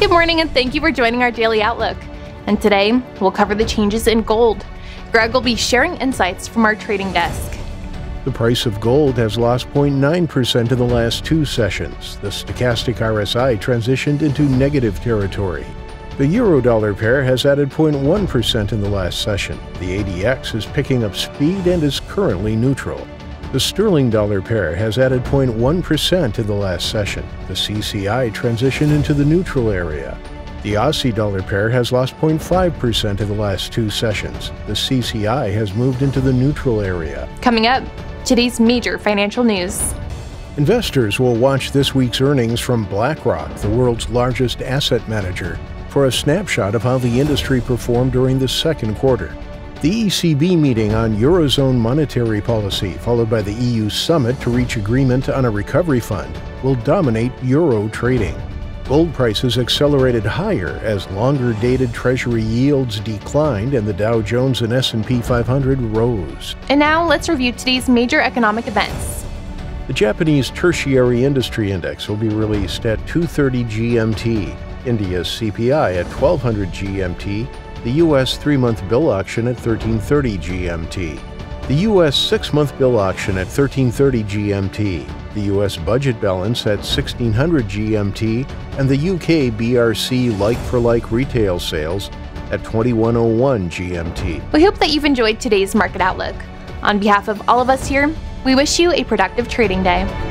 Good morning and thank you for joining our daily outlook. And today, we'll cover the changes in gold. Greg will be sharing insights from our trading desk. The price of gold has lost 0.9% in the last two sessions. The stochastic RSI transitioned into negative territory. The euro dollar pair has added 0.1% in the last session. The ADX is picking up speed and is currently neutral. The sterling dollar pair has added 0.1% in the last session. The CCI transitioned into the neutral area. The Aussie dollar pair has lost 0.5% in the last two sessions. The CCI has moved into the neutral area. Coming up, today's major financial news. Investors will watch this week's earnings from BlackRock, the world's largest asset manager, for a snapshot of how the industry performed during the second quarter. The ECB meeting on Eurozone monetary policy, followed by the EU summit to reach agreement on a recovery fund, will dominate euro trading. Gold prices accelerated higher as longer-dated treasury yields declined and the Dow Jones and S&P 500 rose. And now let's review today's major economic events. The Japanese Tertiary Industry Index will be released at 2:30 GMT. India's CPI at 1200 GMT. The US 3-month bill auction at 1330 GMT. The US 6-month bill auction at 1330 GMT the US budget balance at 1600 GMT, and the UK BRC like for like retail sales at 2101 GMT. We hope that you've enjoyed today's market outlook. On behalf of all of us here, we wish you a productive trading day.